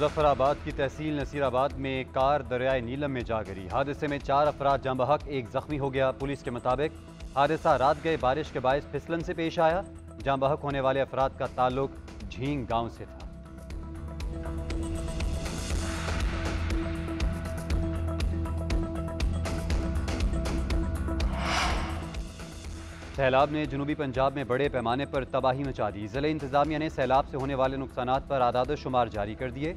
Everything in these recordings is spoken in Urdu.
مظفر آباد کی تحصیل نصیر آباد میں کار دریائے نیلم میں جا گری۔ حادثے میں چار افراد جاں بحق، ایک زخمی ہو گیا۔ پولیس کے مطابق حادثہ رات گئے بارش کے باعث پھسلن سے پیش آیا۔ جاں بحق ہونے والے افراد کا تعلق جھینگ گاؤں سے تھا۔ سیلاب نے جنوبی پنجاب میں بڑے پیمانے پر تباہی مچا دی۔ ضلع انتظامیہ نے سیلاب سے ہونے والے نقصانات پر اعداد و شمار جاری کر دیے۔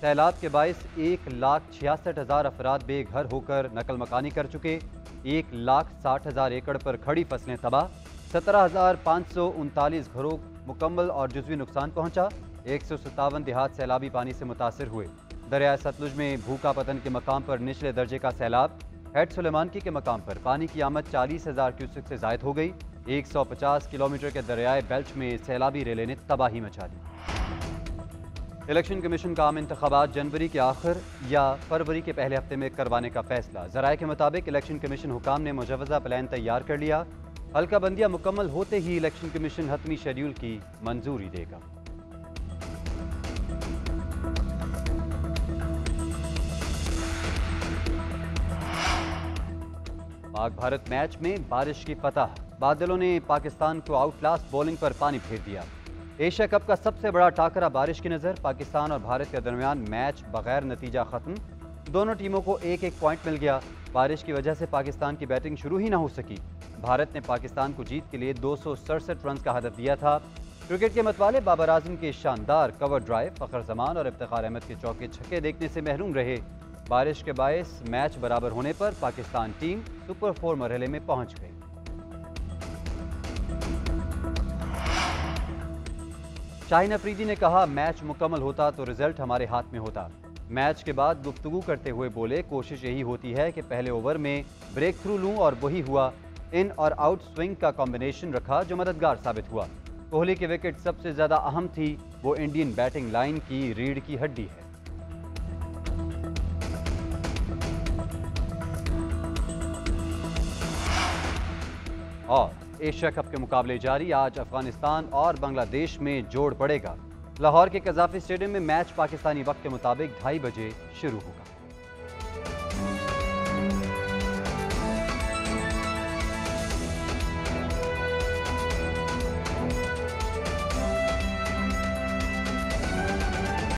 سیلاب کے باعث ایک لاکھ چھیاسٹھ ہزار افراد بے گھر ہو کر نقل مکانی کر چکے۔ ایک لاکھ ساٹھ ہزار ایکڑ پر کھڑی فصلیں تباہ۔ سترہ ہزار پانچ سو انتالیس گھروں مکمل اور جزوی نقصان پہنچا۔ ایک سو ستاون دیہات سیلابی پانی سے متاثر ہوئے۔ دریائے ستلج میں بھوکا پتن کے مقام پر نچلے درجے کا سیلاب۔ ہیڈ سلیمان کی کے مقام پر پانی کی آمد چالیس ہزار کیوسک سے زائد ہو گئی۔ ایک سو پچاس کلومیٹر کے دریائے بیلچ میں سیلابی ریلے نے تباہی مچا دی۔ الیکشن کمیشن کا عام انتخابات جنوری کے آخر یا فروری کے پہلے ہفتے میں کروانے کا فیصلہ۔ ذرائع کے مطابق الیکشن کمیشن حکام نے مجوزہ پلان تیار کر لیا۔ حلقہ بندیاں مکمل ہوتے ہی الیکشن کمیشن حتمی شیڈیول کی منظوری دے گا۔ پاک بھارت میچ میں بارش کی فتح۔ بادلوں نے پاکستان کو آؤٹ لاسٹ بولنگ پر پانی پھیر دیا۔ ایشیا کپ کا سب سے بڑا ٹاکرا بارش کی نظر پاکستان اور بھارت کے درمیان میچ بغیر نتیجہ ختم۔ دونوں ٹیموں کو ایک ایک پوائنٹ مل گیا۔ بارش کی وجہ سے پاکستان کی بیٹنگ شروع ہی نہ ہو سکی۔ بھارت نے پاکستان کو جیت کے لیے دو سو سڑسٹھ رنز کا ہدف دیا تھا۔ کرکٹ کے متوالے بابر اعظم کے شاندار کور ڈرائیو، فخر زمان اور افتخار احمد کے چوکے چھکے دیکھنے سے محروم رہے۔ بارش کے باعث میچ برابر ہونے پر پاکستان ٹیم سپر فور مرحلے میں پہنچ گئی۔ شاہین افریدی نے کہا، میچ مکمل ہوتا تو رزلٹ ہمارے ہاتھ میں ہوتا۔ میچ کے بعد گفتگو کرتے ہوئے بولے، کوشش یہی ہوتی ہے کہ پہلے اوور میں بریک تھرو لوں اور وہی ہوا، ان اور آؤٹ سوئنگ کا کمبینیشن رکھا جو مددگار ثابت ہوا۔ کوہلی کی وکٹ سب سے زیادہ اہم تھی، وہ انڈین بیٹنگ لائن کی ریڑھ کی ہڈی ہے۔ اور ایشیا کپ کے مقابلے جاری، آج افغانستان اور بنگلہ دیش میں جوڑ پڑے گا۔ لاہور کے قذافی اسٹیڈیم میں میچ پاکستانی وقت کے مطابق ڈھائی بجے شروع ہوگا۔